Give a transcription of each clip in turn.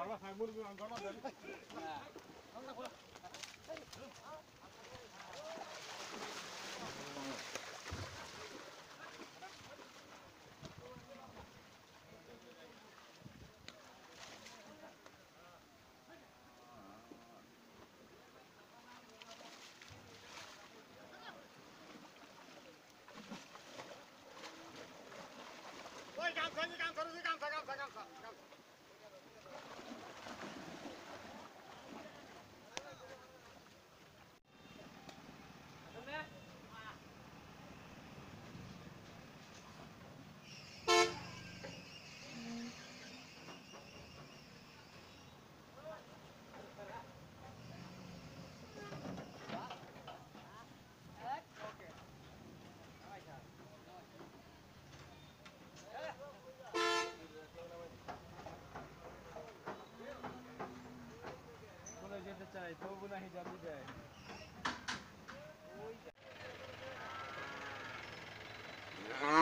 আমরা খাই মুরগি আমরা चाहे तो दो गुना ही जल्दी जाए। Oh,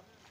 자.